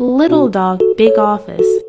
Little dog, big office.